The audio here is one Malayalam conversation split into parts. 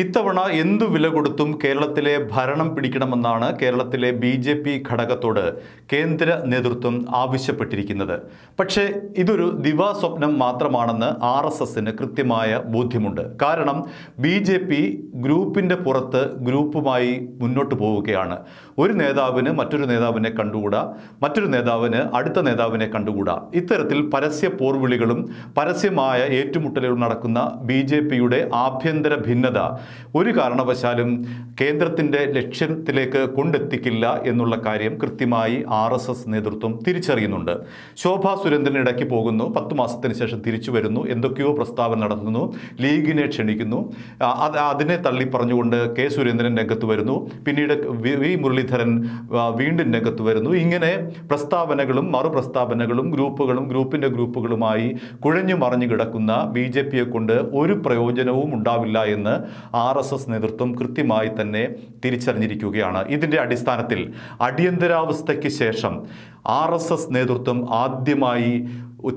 ഇത്തവണ എന്തു വില കൊടുത്തും കേരളത്തിലെ ഭരണം പിടിക്കണമെന്നാണ് കേരളത്തിലെ ബി ജെ പി ഘടകത്തോട് കേന്ദ്ര നേതൃത്വം ആവശ്യപ്പെട്ടിരിക്കുന്നത്. പക്ഷേ ഇതൊരു ദിവാസ്വപ്നം മാത്രമാണെന്ന് ആർ എസ് എസിന് കൃത്യമായ ബോധ്യമുണ്ട്. കാരണം ബി ജെ പി ഗ്രൂപ്പിന്റെ പുറത്ത് ഗ്രൂപ്പുമായി മുന്നോട്ട് പോവുകയാണ്. ഒരു നേതാവിന് മറ്റൊരു നേതാവിനെ കണ്ടുകൂടാ മറ്റൊരു നേതാവിന് അടുത്ത നേതാവിനെ കണ്ടുകൂടാ. ഇത്തരത്തിൽ പരസ്യ പോർവിളികളും പരസ്യമായ ഏറ്റുമുട്ടലുകളും നടക്കുന്ന ബി ജെ പിയുടെ ആഭ്യന്തര ഭിന്നത ഒരു കാരണവശാലും കേന്ദ്രത്തിന്റെ ലക്ഷ്യത്തിലേക്ക് കൊണ്ടെത്തിക്കില്ല എന്നുള്ള കാര്യം കൃത്യമായി ആർ എസ് എസ് നേതൃത്വം തിരിച്ചറിയുന്നുണ്ട്. ശോഭാ സുരേന്ദ്രൻ ഇടയ്ക്ക് പോകുന്നു. പത്ത് മാസത്തിന് ശേഷം തിരിച്ചു വരുന്നു. എന്തൊക്കെയോ പ്രസ്താവന നടത്തുന്നു. ലീഗിനെ ക്ഷണിക്കുന്നു. അത് അതിനെ തള്ളി പറഞ്ഞുകൊണ്ട് കെ സുരേന്ദ്രൻ രംഗത്ത് വരുന്നു. പിന്നീട് വി മുരളീധരൻ വീണ്ടും രംഗത്ത് വരുന്നു. ഇങ്ങനെ പ്രസ്താവനകളും മറുപ്രസ്താവനകളും ഗ്രൂപ്പുകളും ഗ്രൂപ്പിന്റെ ഗ്രൂപ്പുകളുമായി കുഴഞ്ഞു മറിഞ്ഞു കിടക്കുന്ന ബി ജെ പിയെ കൊണ്ട് ഒരു പ്രയോജനവും ഉണ്ടാവില്ല എന്ന് ആർ എസ് എസ് നേതൃത്വം കൃത്യമായി തന്നെ തിരിച്ചറിഞ്ഞിരിക്കുകയാണ്. ഇതിന്റെ അടിസ്ഥാനത്തിൽ അടിയന്തരാവസ്ഥയ്ക്ക് ശേഷം ആർ എസ് എസ് നേതൃത്വം ആദ്യമായി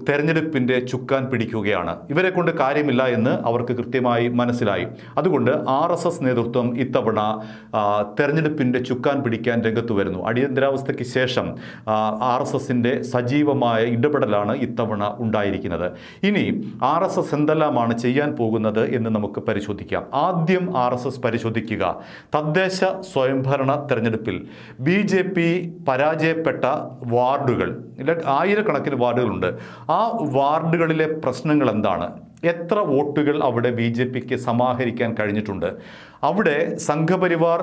തെരഞ്ഞെടുപ്പിന്റെ ചുക്കാൻ പിടിക്കുകയാണ്. ഇവരെ കൊണ്ട് കാര്യമില്ല എന്ന് അവർക്ക് കൃത്യമായി മനസ്സിലായി. അതുകൊണ്ട് ആർ എസ് എസ് നേതൃത്വം ഇത്തവണ തെരഞ്ഞെടുപ്പിന്റെ ചുക്കാൻ പിടിക്കാൻ രംഗത്ത് വരുന്നു. അടിയന്തരാവസ്ഥയ്ക്ക് ശേഷം ആർ എസ് എസിന്റെ സജീവമായ ഇടപെടലാണ് ഇത്തവണ ഉണ്ടായിരിക്കുന്നത്. ഇനി ആർ എസ് എസ് എന്തെല്ലാമാണ് ചെയ്യാൻ പോകുന്നത് എന്ന് നമുക്ക് പരിശോധിക്കാം. ആദ്യം ആർ എസ് എസ് പരിശോധിക്കുക. തദ്ദേശ സ്വയംഭരണ തെരഞ്ഞെടുപ്പിൽ ബി ജെ പി പരാജയപ്പെട്ട വാർഡുകൾ. ആയിരക്കണക്കിന് വാർഡുകളുണ്ട്. ആ വാർഡുകളിലെ പ്രശ്നങ്ങൾ എന്താണ്? എത്ര വോട്ടുകൾ അവിടെ ബി ജെ പിക്ക് സമാഹരിക്കാൻ കഴിഞ്ഞിട്ടുണ്ട്? അവിടെ സംഘപരിവാർ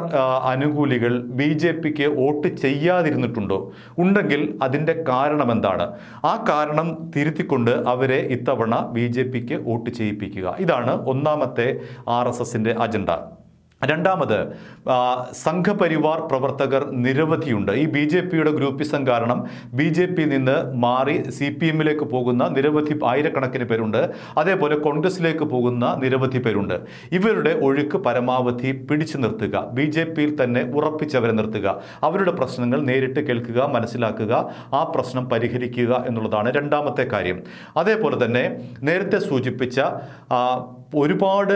അനുകൂലികൾ ബി ജെ പിക്ക് വോട്ട് ചെയ്യാതിരുന്നിട്ടുണ്ടോ? ഉണ്ടെങ്കിൽ അതിന്റെ കാരണം എന്താണ്? ആ കാരണം തിരുത്തിക്കൊണ്ട് അവരെ ഇത്തവണ ബി ജെ പിക്ക് വോട്ട് ചെയ്യിപ്പിക്കുക. ഇതാണ് ഒന്നാമത്തെ ആർ എസ് എസിന്റെ അജണ്ട. രണ്ടാമത് സംഘപരിവാർ പ്രവർത്തകർ നിരവധിയുണ്ട്. ഈ ബി ജെ പിയുടെ ഗ്രൂപ്പിസം കാരണം ബി ജെ പി നിന്ന് മാറി സി പി എമ്മിലേക്ക് പോകുന്ന നിരവധി ആയിരക്കണക്കിന് പേരുണ്ട്. അതേപോലെ കോൺഗ്രസിലേക്ക് പോകുന്ന നിരവധി പേരുണ്ട്. ഇവരുടെ ഒഴുക്ക് പരമാവധി പിടിച്ചു നിർത്തുക ബി ജെ പിയിൽ തന്നെ ഉറപ്പിച്ചവരെ നിർത്തുക അവരുടെ പ്രശ്നങ്ങൾ നേരിട്ട് കേൾക്കുക മനസ്സിലാക്കുക ആ പ്രശ്നം പരിഹരിക്കുക എന്നുള്ളതാണ് രണ്ടാമത്തെ കാര്യം. അതേപോലെ തന്നെ നേരത്തെ സൂചിപ്പിച്ച ഒരുപാട്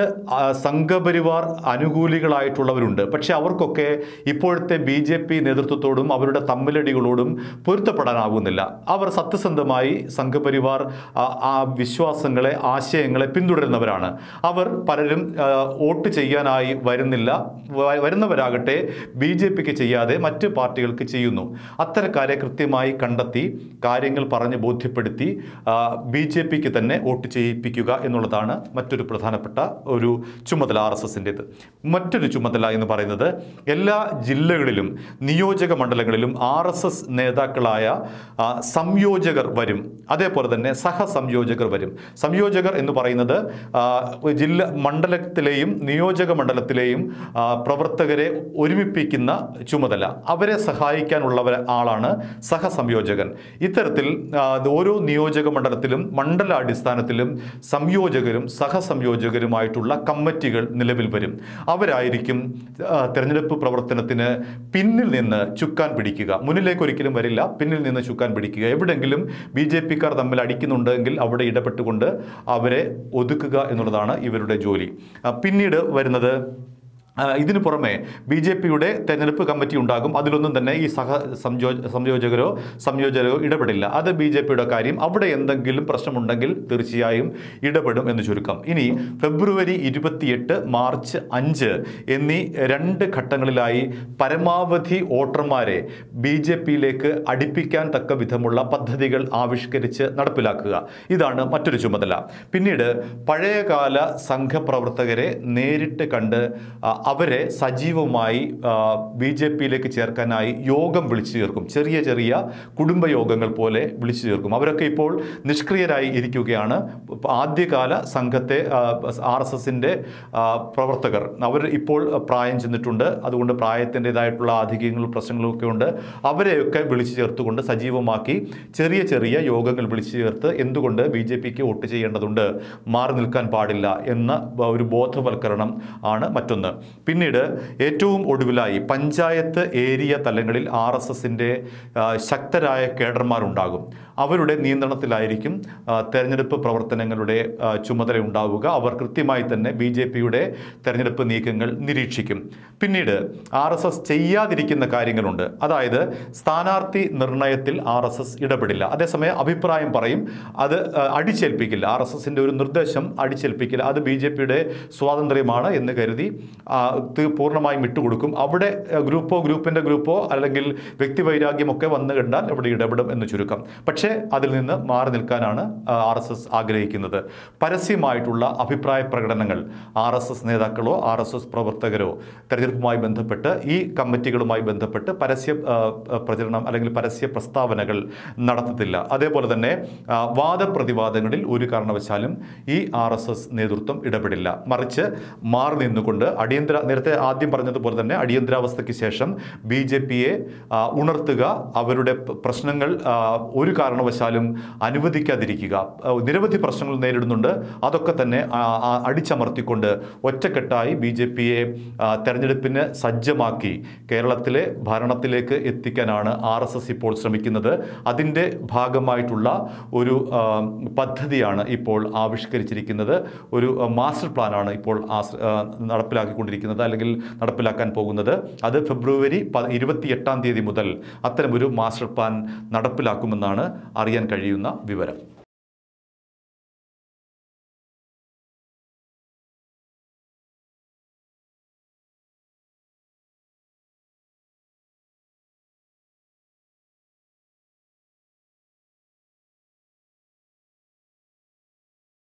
സംഘപരിവാർ അനുകൂലികളായിട്ടുള്ളവരുണ്ട്. പക്ഷേ അവർക്കൊക്കെ ഇപ്പോഴത്തെ ബി ജെ പി നേതൃത്വത്തോടും അവരുടെ തമ്മിലടികളോടും പൊരുത്തപ്പെടാനാകുന്നില്ല അവർ സത്യസന്ധമായി സംഘപരിവാർ ആ, വിശ്വാസങ്ങളെ ആശയങ്ങളെ പിന്തുടരുന്നവരാണ്. അവർ പലരും വോട്ട് ചെയ്യാനായി വരുന്നില്ല വരുന്നവരാകട്ടെ ബി ജെ പിക്ക് ചെയ്യാതെ മറ്റ് പാർട്ടികൾക്ക് ചെയ്യുന്നു. അത്തരക്കാരെ കൃത്യമായി കണ്ടെത്തി കാര്യങ്ങൾ പറഞ്ഞ് ബോധ്യപ്പെടുത്തി ബി ജെ പിക്ക് തന്നെ വോട്ട് ചെയ്യിപ്പിക്കുക എന്നുള്ളതാണ് മറ്റൊരു പ്രധാനപ്പെട്ട ഒരു ചുമതല ആർ എസ് എസിന്റെത്. മറ്റൊരു ചുമതല എന്ന് പറയുന്നത് എല്ലാ ജില്ലകളിലും നിയോജക മണ്ഡലങ്ങളിലും ആർ എസ് എസ് നേതാക്കളായ സംയോജകർ വരും. അതേപോലെ തന്നെ സഹസംയോജകർ വരും. സംയോജകർ എന്ന് പറയുന്നത് ജില്ല മണ്ഡലത്തിലെയും നിയോജക മണ്ഡലത്തിലെയും പ്രവർത്തകരെ ഒരുമിപ്പിക്കുന്ന ചുമതല. അവരെ സഹായിക്കാനുള്ളവർ ആളാണ് സഹസംയോജകൻ. ഇത്തരത്തിൽ ഓരോ നിയോജക മണ്ഡലത്തിലും മണ്ഡലാടിസ്ഥാനത്തിലും സംയോജകരും സഹസംയോജകരുമായിട്ടുള്ള കമ്മിറ്റികൾ നിലവിൽ വരും. അവരായിരിക്കും തിരഞ്ഞെടുപ്പ് പ്രവർത്തനത്തിന് പിന്നിൽ നിന്ന് ചുക്കാൻ പിടിക്കുക. മുന്നിലേക്ക് ഒരിക്കലും വരില്ല പിന്നിൽ നിന്ന് ചുക്കാൻ പിടിക്കുക. എവിടെങ്കിലും ബി ജെ പിക്കാർ തമ്മിൽ അടിക്കുന്നുണ്ടെങ്കിൽ അവിടെ ഇടപെട്ടുകൊണ്ട് അവരെ ഒതുക്കുക എന്നുള്ളതാണ് ഇവരുടെ ജോലി. പിന്നീട് വരുന്നത് ഇതിനു പുറമെ ബി ജെ പിയുടെ തെരഞ്ഞെടുപ്പ് കമ്മിറ്റി ഉണ്ടാകും. അതിലൊന്നും തന്നെ ഈ സഹ സംയോ സംയോജകരോ സംയോജകരോ ഇടപെടില്ല. അത് ബി ജെ പിയുടെ കാര്യം. അവിടെ എന്തെങ്കിലും പ്രശ്നമുണ്ടെങ്കിൽ തീർച്ചയായും ഇടപെടും എന്ന് ചുരുക്കം. ഇനി ഫെബ്രുവരി ഇരുപത്തിയെട്ട് മാർച്ച് അഞ്ച് എന്നീ രണ്ട് ഘട്ടങ്ങളിലായി പരമാവധി വോട്ടർമാരെ ബി ജെ പിയിലേക്ക് അടുപ്പിക്കാൻ തക്ക വിധമുള്ള പദ്ധതികൾ ആവിഷ്കരിച്ച് നടപ്പിലാക്കുക. ഇതാണ് മറ്റൊരു ചുമതല. പിന്നീട് പഴയകാല സംഘപ്രവർത്തകരെ നേരിട്ട് കണ്ട് അവരെ സജീവമായി ബി ജെ പിയിലേക്ക് ചേർക്കാനായി യോഗം വിളിച്ചു ചേർക്കും. ചെറിയ ചെറിയ കുടുംബയോഗങ്ങൾ പോലെ വിളിച്ചു ചേർക്കും. അവരൊക്കെ ഇപ്പോൾ നിഷ്ക്രിയരായി ഇരിക്കുകയാണ്. ആദ്യകാല സംഘത്തെ ആർ എസ് എസിന്റെ പ്രവർത്തകർ. അവർ ഇപ്പോൾ പ്രായം ചെന്നിട്ടുണ്ട്. അതുകൊണ്ട് പ്രായത്തിന്റെതായിട്ടുള്ള ആധിക്യങ്ങളും പ്രശ്നങ്ങളും ഒക്കെ ഉണ്ട്. അവരെയൊക്കെ വിളിച്ചു ചേർത്തുകൊണ്ട് സജീവമാക്കി ചെറിയ ചെറിയ യോഗങ്ങൾ വിളിച്ചു ചേർത്ത് എന്തുകൊണ്ട് ബി ജെ പിക്ക് വോട്ട് ചെയ്യേണ്ടതുണ്ട്? മാറി നിൽക്കാൻ പാടില്ല എന്ന ഒരു ബോധവൽക്കരണം ആണ് മറ്റൊന്ന്. പിന്നീട് ഏറ്റവും ഒടുവിലായി പഞ്ചായത്ത് ഏരിയ തലങ്ങളിൽ ആർ എസ് എസിന്റെ ശക്തരായ കേഡർമാരുണ്ടാകും. അവരുടെ നിയന്ത്രണത്തിലായിരിക്കും തെരഞ്ഞെടുപ്പ് പ്രവർത്തനങ്ങളുടെ ചുമതല ഉണ്ടാവുക. അവർ കൃത്യമായി തന്നെ ബി ജെ പിയുടെ തെരഞ്ഞെടുപ്പ് നീക്കങ്ങൾ നിരീക്ഷിക്കും. പിന്നീട് ആർ എസ് എസ് ചെയ്യാതിരിക്കുന്ന കാര്യങ്ങളുണ്ട്. അതായത് സ്ഥാനാർത്ഥി നിർണയത്തിൽ ആർ എസ് എസ് ഇടപെടില്ല. അതേസമയം അഭിപ്രായം പറയും അത് അടിച്ചേൽപ്പിക്കില്ല. ആർ എസ് എസിന്റെ ഒരു നിർദ്ദേശം അടിച്ചേൽപ്പിക്കില്ല. അത് ബി ജെ പിയുടെ സ്വാതന്ത്ര്യമാണ് എന്ന് കരുതി പൂർണമായും വിട്ടുകൊടുക്കും. അവിടെ ഗ്രൂപ്പോ ഗ്രൂപ്പിന്റെ ഗ്രൂപ്പോ അല്ലെങ്കിൽ വ്യക്തിവൈരാഗ്യമൊക്കെ വന്നു കണ്ടാൽ ഇവിടെ ഇടപെടും എന്ന് ചുരുക്കം. പക്ഷേ അതിൽ നിന്ന് മാറി നിൽക്കാനാണ് ആർ എസ് എസ് ആഗ്രഹിക്കുന്നത്. പരസ്യമായിട്ടുള്ള അഭിപ്രായ പ്രകടനങ്ങൾ ആർ എസ് എസ് നേതാക്കളോ ആർ എസ് എസ് പ്രവർത്തകരോ തെരഞ്ഞെടുപ്പുമായി ബന്ധപ്പെട്ട് ഈ കമ്മിറ്റികളുമായി ബന്ധപ്പെട്ട് പരസ്യ പ്രചരണം അല്ലെങ്കിൽ പരസ്യ പ്രസ്താവനകൾ നടത്തത്തില്ല. അതേപോലെ തന്നെ വാദപ്രതിവാദങ്ങളിൽ ഒരു കാരണവശാലും ഈ ആർ നേതൃത്വം ഇടപെടില്ല. മറിച്ച് മാറി നിന്നുകൊണ്ട് അടിയന്തര നേരത്തെ ആദ്യം പറഞ്ഞതുപോലെ തന്നെ അടിയന്തരാവസ്ഥയ്ക്ക് ശേഷം ബി ജെ പിയെ ഉണർത്തുക അവരുടെ പ്രശ്നങ്ങൾ ഒരു കാരണവശാലും അനുവദിക്കാതിരിക്കുക. നിരവധി പ്രശ്നങ്ങൾ നേരിടുന്നുണ്ട്. അതൊക്കെ തന്നെ അടിച്ചമർത്തിക്കൊണ്ട് ഒറ്റക്കെട്ടായി ബി ജെ പിയെ തെരഞ്ഞെടുപ്പിന് സജ്ജമാക്കി കേരളത്തിലെ ഭരണത്തിലേക്ക് എത്തിക്കാനാണ് ആർ എസ് എസ് ഇപ്പോൾ ശ്രമിക്കുന്നത്. അതിന്റെ ഭാഗമായിട്ടുള്ള ഒരു പദ്ധതിയാണ് ഇപ്പോൾ ആവിഷ്കരിച്ചിരിക്കുന്നത്. ഒരു മാസ്റ്റർ പ്ലാനാണ് ഇപ്പോൾ ആസ്- നടപ്പിലാക്കിക്കൊണ്ടിരിക്കുന്നത് അല്ലെങ്കിൽ നടപ്പിലാക്കാൻ പോകുന്നത്. അത് ഫെബ്രുവരി ഇരുപത്തി എട്ടാം തീയതി മുതൽ അത്തരമൊരു മാസ്റ്റർ പ്ലാൻ നടപ്പിലാക്കുമെന്നാണ് അറിയാൻ കഴിയുന്ന വിവരം.